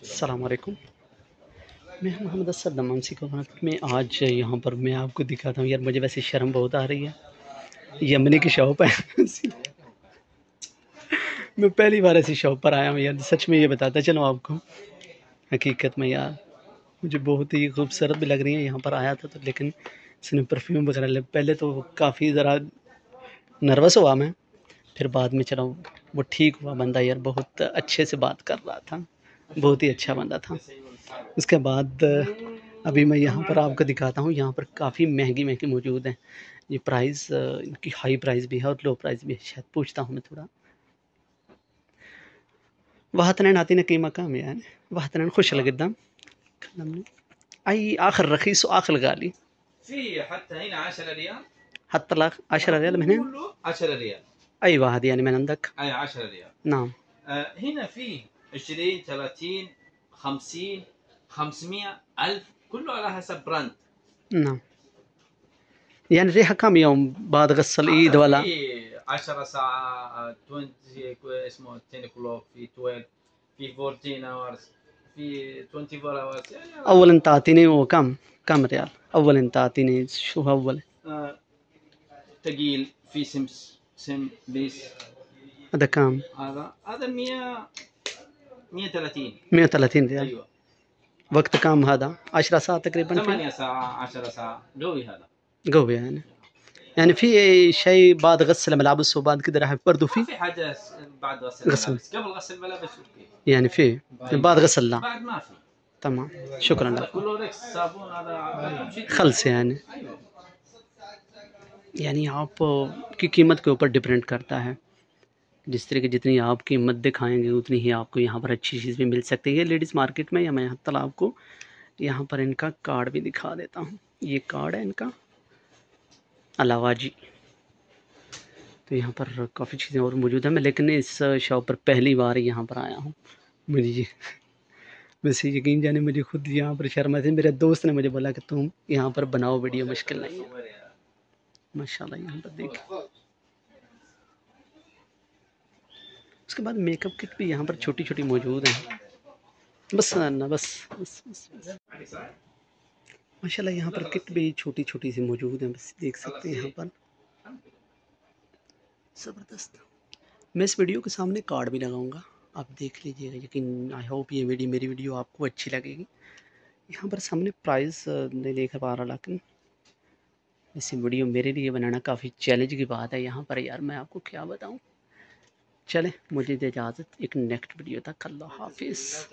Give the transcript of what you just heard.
السلام علیکم۔ میں محمد اسد دمام سی کو میں آج یہاں پر میں آپ کو دکھاتا ہوں۔ یار مجھے ویسے شرم بہت آ رہی ہے۔ یمنی کی شاپ ہے۔ میں پہلی بار ایسی شاپ پر آیا ہوں۔ یار سچ میں یہ بتاتا چلو آپ کو۔ حقیقت میں یار مجھے بہت ہی خوبصورت بھی لگ رہی ہیں یہاں پر آیا تھا تو لیکن اس نے پرفیوم وغیرہ لے پہلے تو کافی ذرا نروس ہوا میں۔ پھر بعد میں چلا وہ ٹھیک ہوا بندہ یار بہت اچھے سے بات کر رہا تھا۔ بہت ہی اچھا بندہ تھا۔ اس کے بعد ابھی میں یہاں پر آپ کو دکھاتا ہوں یہاں پر کافی مہنگی مہنگی موجود ہیں۔ یہ پرائز ان کی ہائی پرائز بھی ہے اور لو پرائز بھی ہے۔ شاید پوچھتا ہوں میں تھوڑا۔ وهتنين اعطينا قيمه كام يعني وهتنين خش لقدام كلمني اي اخر رخيص واخر غالي في حتى هنا 10 ريال حتى لك 10 ريال من هنا كله 10 ريال أيوه هذه يعني من عندك. أي 10 ريال. نعم. آه هنا في 20 30 50 500 1000 كله على حسب براند نعم. يعني ريحه كم يوم بعد غسل ايد ولا؟ في 10 ساعة 20 اسمه 10 كلوك في 12 في 14 hours في 24 hours. يعني أول انت اعطيني وكم؟ كم ريال؟ أول انت اعطيني شو أول؟ آه ثقيل في سمس سم بيس. هذا كم هذا هذا 100 130 130 ريال. أيوه. وقت كم هذا؟ 10 ساعات تقريبا في 8 ساعة 10 ساعة. قوي هذا. قوي يعني. يعني في شيء بعد غسل ملابس وبعد كده راح برضه في؟ في حاجة بعد غسل غسل. الملابس. قبل غسل الملابس أوكي. يعني في؟ بعد غسل لا. بعد ما في. تمام. شكرا لكم كلوركس صابون هذا خلص يعني. أيوه. یعنی آپ کی قیمت کے اوپر ڈپینڈ کرتا ہے۔ جس طرح کی جتنی آپ قیمت دکھائیں گے، اتنی ہی آپ کو یہاں پر اچھی چیز بھی مل سکتی ہے۔ لیڈیز مارکیٹ میں یا میں حتی آپ کو یہاں پر ان کا کارڈ بھی دکھا دیتا ہوں۔ یہ کارڈ ہے ان کا۔ علاوہ جی تو یہاں پر کافی چیزیں اور موجود ہیں۔ میں لیکن اس شاپ پر پہلی بار یہاں پر آیا ہوں۔ مجھے یہ ویسے یقین جانے، مجھے خود یہاں پر شرم آتی۔ میرے دوست نے مجھے بولا کہ تم یہاں پر بناؤ، ویڈیو مشکل نہیں ہے۔ ماشاء اللہ یہاں پر دیکھ اس کے بعد میک اپ کٹ بھی یہاں پر چھوٹی چھوٹی موجود ہیں۔ بس نا بس بس بس بس۔ ماشاء اللہ یہاں پر کٹ بھی چھوٹی چھوٹی سی موجود ہیں۔ بس دیکھ سکتے ہیں یہاں پر۔ زبردست۔ میں اس ویڈیو کے سامنے کارڈ بھی لگاؤں گا۔ آپ دیکھ لیجیے گا۔ یقین آئی ہوپ یہ ویڈیو، میری ویڈیو آپ کو اچھی لگے گی۔ یہاں پر سامنے پرائز نہیں دیکھ پا رہا لیکن ایسی ویڈیو میرے لیے بنانا کافی چیلنج کی بات ہے۔ یہاں پر یار، میں آپ کو کیا بتاؤں؟ چلیں مجھے دے اجازت ایک نیکسٹ ویڈیو تک اللہ حافظ۔